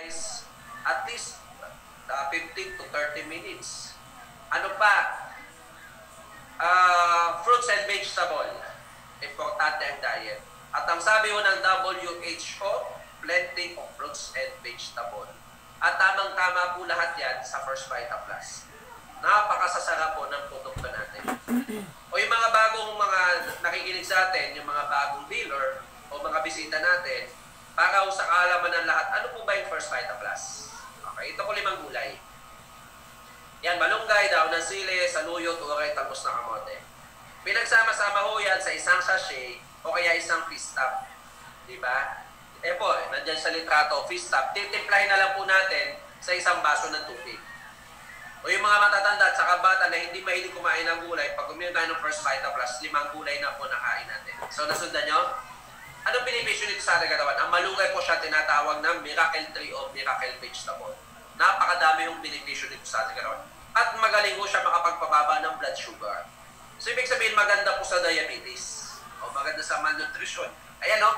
guys, at least uh, 15 to 30 minutes. Ano pa? Uh, fruits and vegetable. Importante ang diet. At ang sabi mo ng WHO, plenty of fruits and vegetable. At tamang-tama po lahat yan sa First Vita Plus. Napakasasarap po ng produkto natin. o yung mga bagong mga nakikinig sa atin, yung mga bagong dealer o mga bisita natin, para sa kaalaman ng lahat, ano po ba yung First Plus? Okay, ito po limang gulay. Yan, malunggay, daw ng sili, saluyot, uray, talbos na kamote. Pinagsama-sama ho yan sa isang sachet o kaya isang fish top. Di ba? Eh po, nandyan sa litrato, fish top. Titimplahin na lang po natin sa isang baso ng tubig. O yung mga matatanda at saka bata na hindi mahilig kumain ng gulay, pag uminom tayo ng First Vita Plus, limang gulay na po nakain natin. So, nasundan nyo? Anong beneficyo nito sa ating katawan? Ang malunggay po siya tinatawag ng miracle tree of miracle vegetable. Napakadami yung beneficyo nito sa ating katawan. At magaling po siya makapagpababa ng blood sugar. So, ibig sabihin, maganda po sa diabetes. O maganda sa malnutrition. Ayan, no?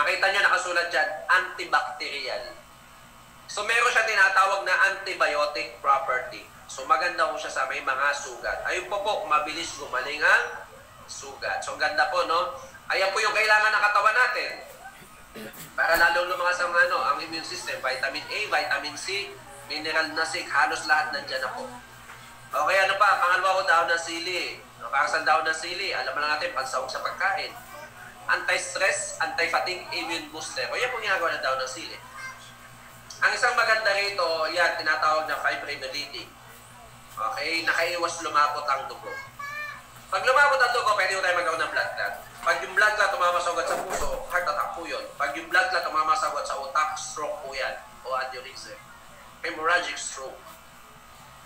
Makita nyo nakasulat dyan, antibacterial. So, meron siya tinatawag na antibiotic property. So, maganda po siya sa may mga sugat. Ayun po po, mabilis gumaling ang sugat. So, ganda po, no? Ayan po yung kailangan ng katawan natin. Para lalong lumakas ang, ano, ang immune system. Vitamin A, vitamin C, mineral na zinc, halos lahat nandyan na. Okay, ano pa? Pangalawa ko, daon ng sili. Sa daon ng sili, alam na natin, pansawag sa pagkain. Anti-stress, anti-fatigue, immune booster. O yan po ginagawa ng daon ng sili. Ang isang maganda rito, yan, tinatawag na fibrinolytic. Okay, nakaiwas lumapot ang dugo. Pag lumapot ang dugo, pwede tayo magkaroon ng blood clot. Pag yung blood clot tumamasagad sa puso, heart attack po yun. Pag yung blood clot tumamasagad sa utak, stroke po yan. O aneurysm. Hemorrhagic stroke.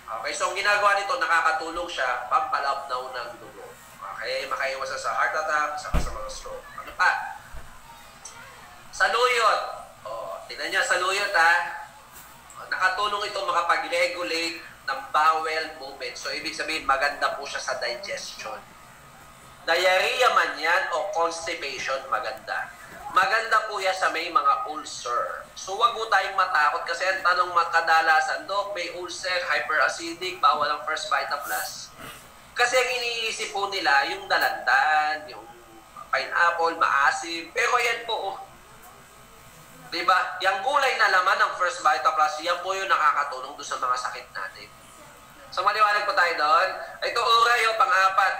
Okay, so ang ginagawa nito, nakakatulong siya pampalabnaw ng dugo. Okay, makaiwas sa heart attack, saka sa mga stroke. Ano pa? Saluyot. O, tingnan niya, saluyot ha. Nakatulong ito makapag-regulate ng bowel movement. So, ibig sabihin, maganda po siya sa digestion. Diarrhea man yan o constipation, maganda. Maganda po yan sa may mga ulcer. So, wag po tayong matakot kasi ang tanong makadalasan, Dok, may ulcer, hyperacidic, bawal ang First Vita Plus. Kasi ang iniisip po nila, yung dalandan, yung pineapple, maasim. Pero yan po, oh. Diba? Yung gulay na laman ng First Vita Plus, yan po yung nakakatulong doon sa mga sakit natin. So maliwanag po tayo doon. Ito oray yung pang-apat.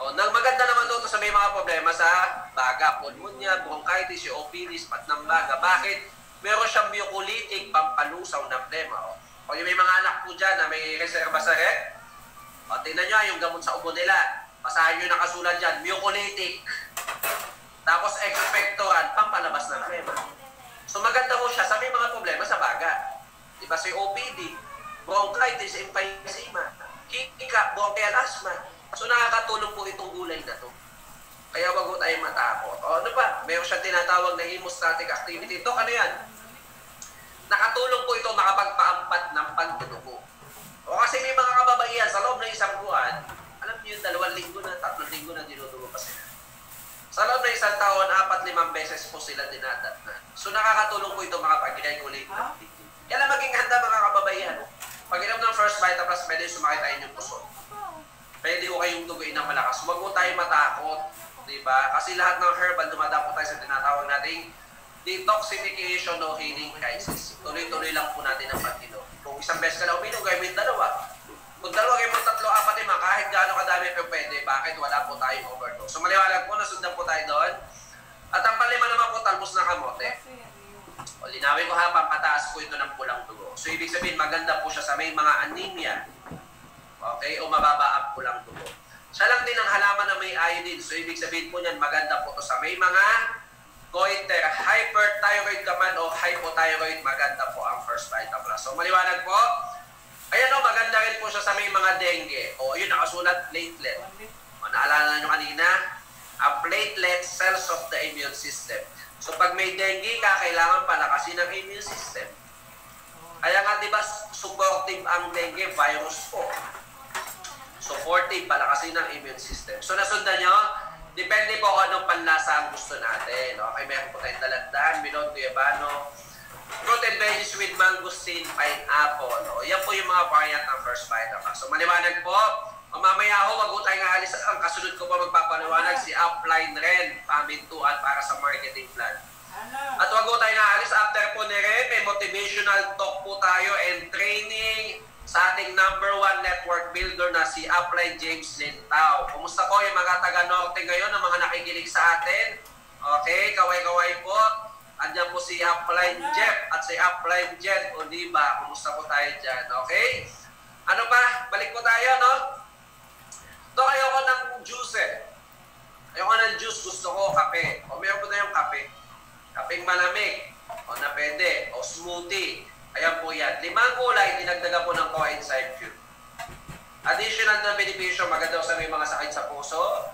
O, nang maganda naman doon sa may mga problema sa baga, pulmonya, bronchitis, COPD, spat ng baga. Bakit? Meron siyang mucolytic, pampalusaw na plema. O, o yung may mga anak po dyan na may reserva sa rep, o, tingnan nyo yung gamot sa ubo nila. Basahin nyo nakasulat dyan, mucolytic. Tapos expectorant, pampalabas ng plema. So maganda ho siya sa may mga problema sa baga. Diba si OPD, bronchitis, emphysema, hika, bronchial asthma. So nakakatulong po itong gulay na to. Kaya wag ho tayong matakot. O ano pa? Meron siya tinatawag na hemostatic activity. Ito ano yan? Nakatulong po ito makapagpaampat ng pagdudugo. O kasi may mga kababaihan sa loob ng isang buwan, alam niyo yung dalawang linggo na, tatlong linggo na dinudugo pa sila. Sa loob ng isang taon, apat limang beses po sila dinadatnan. So nakakatulong po ito makapag-regulate ng thinking. Kaya lang maging handa mga kababaihan. Pag inom ng first Vita Plus, pwede sumakit tayo yung puso. Pwede ko kayong duguin ng malakas. Huwag mo tayo matakot. Diba? Kasi lahat ng herbal, dumadapo tayo sa tinatawag nating detoxification o healing crisis. Tuloy-tuloy lang po natin ang pag-inom. Kung isang beses ka na uminom, yung dalawa. Kung dalawa kayo mo tatlo, apat, lima, kahit gaano kadami pa pwede, bakit wala po tayong overdose? So maliwanag po, nasundan po tayo doon. At ang palima naman po, talbos na kamote. O, linawin ko ha, pampataas po ito ng pulang dugo. So ibig sabihin, maganda po siya sa may mga anemia. Okay? O mababa ang pulang dugo. Siya lang din ang halaman na may iodine. So ibig sabihin po niyan, maganda po ito sa may mga goiter, hyperthyroid ka man o hypothyroid, maganda po ang first Vita Plus. So maliwanag po, Ayan o, maganda rin po siya sa may mga dengue. O, yun, nakasulat, platelet. O, naalala nyo kanina? A platelet cells of the immune system. So, pag may dengue ka, kailangan palakasin ang immune system. Kaya nga, di ba, supportive ang dengue virus po. Supportive, palakasin ang immune system. So, nasundan nyo? Depende po kung anong panlasa ang gusto natin. Okay, meron po tayong dalandan, milon, guyabano, mangosteen, pineapple. O, yan po yung mga variant ng first Vitapack. So, maliwanag po. O, mamaya ho, wag po tayong aalis. Ang kasunod ko po magpapaliwanag si Upline Ren, pamintuan para sa marketing plan. At wag po tayo naalis. After po ni Ren, may motivational talk po tayo and training sa ating number one network builder na si Upline James Lintao. Kumusta po yung mga taga-norte ngayon, ang mga nakikinig sa atin? Okay, kaway-kaway po. Andiyan po si Upline Jeff at si Upline Jen Oliva. Kumusta po tayo dyan? Okay? Ano pa? Balik po tayo, no? Ito ayoko ng juice eh. Ayoko ng juice, gusto ko kape. O meron po tayong kape. Kapeng malamig. O na pwede. O smoothie. Ayan po yan. Limang kulay, dinagdagan po ng coenzyme Q. Additional na benepisyo, maganda sa may mga sakit sa puso,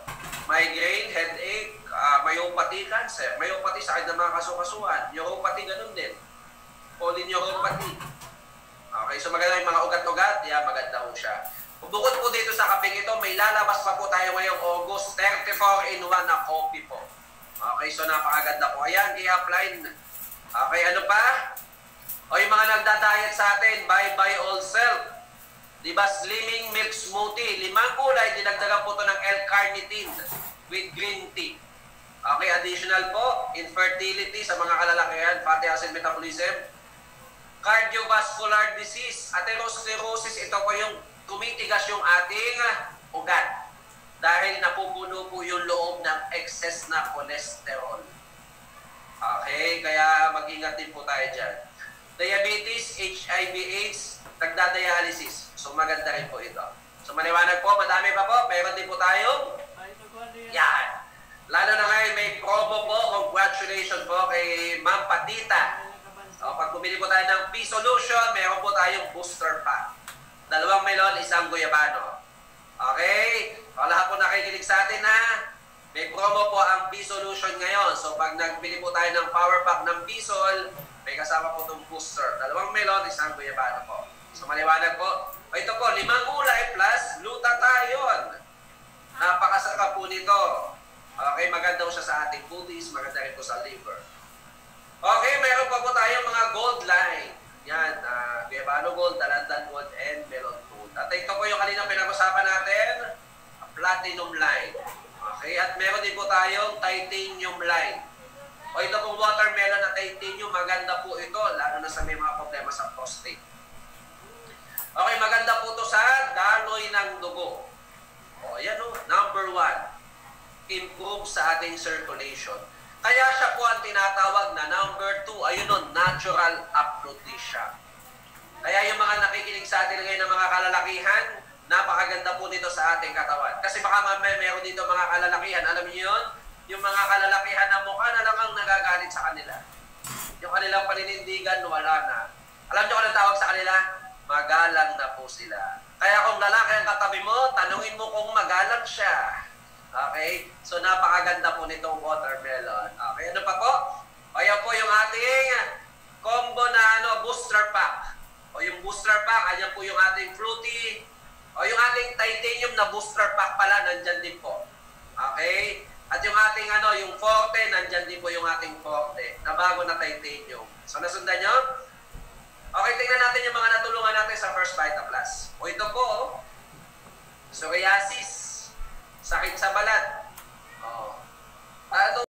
migraine, headache, uh, myopathy, cancer. Myopathy, sakit ng mga kasukasuan. Neuropathy, ganun din. Polyneuropathy. Okay, so maganda yung mga ugat-ugat, yan, maganda po siya. Bukod po dito sa kapeng ito, may lalabas pa po tayo ngayong August 34 in 1 na coffee po. Okay, so napakaganda po. Ayan, i-apply. Okay, ano pa? O yung mga nagda-diet sa atin, bye-bye all self. Di ba, slimming milk smoothie. Limang kulay, dinagdagan po ito ng L-carnitine with green tea. Okay, additional po, infertility sa mga kalalakihan, fatty acid metabolism, cardiovascular disease, atherosclerosis, ito po yung tumitigas yung ating ugat dahil napupuno po yung loob ng excess na cholesterol. Okay, kaya mag-ingat din po tayo dyan. Diabetes, HIV, AIDS, nagdadialysis. So maganda rin po ito. So maliwanag po, madami pa po. Meron din po tayong yan. Lalo na ngayon may promo po. Congratulations po kay Ma'am Patita. So, pag bumili po tayo ng P-Solution, meron po tayong booster pack. Dalawang melon, isang guyabano. Okay? O lahat po nakikinig sa atin ha. May promo po ang P-Solution ngayon. So pag nagbili po tayo ng power pack ng P-Sol, may kasama po itong booster. Dalawang melon, isang guyabano po. So maliwanag po. Ito po, limang kulay plus glutathione. Napakasarap po nito. Okay, maganda po siya sa ating booties, maganda rin po sa liver. Okay, meron pa po tayong mga gold line. Yan, uh, guyabano gold, dalandan gold, and melon gold. At ito po yung kanina pinag-usapan natin, platinum line. Okay, at meron din po tayong titanium line. O ito pong watermelon na titanium, maganda po ito, lalo na sa may mga problema sa prostate. Okay, maganda po ito sa daloy ng dugo. O, yan o, number one, improve sa ating circulation. Kaya siya po ang tinatawag na number two, ayun o, natural aphrodisiac. Kaya yung mga nakikinig sa atin ngayon ng mga kalalakihan, napakaganda po nito sa ating katawan. Kasi baka mamaya meron dito mga kalalakihan, alam niyo yun? Yung mga kalalakihan na mukha na lang ang nagagalit sa kanila. Yung kanilang paninindigan, wala na. Alam niyo kung ano tawag sa kanila? Magalang na po sila. Kaya kung lalaki ang katabi mo, tanungin mo kung magalang siya. Okay? So napakaganda po nitong watermelon. Okay, ano pa po? Ayan po yung ating combo na ano, booster pack. O yung booster pack, ayan po yung ating fruity. O yung ating titanium na booster pack pala, nandyan din po. Okay? At yung ating ano, yung forte, nandyan din po yung ating forte na bago na titanium. So nasundan nyo? Tingnan natin yung mga natulungan natin sa First Vita Plus. O ito po, oh. psoriasis, sakit sa balat. Oh. Ano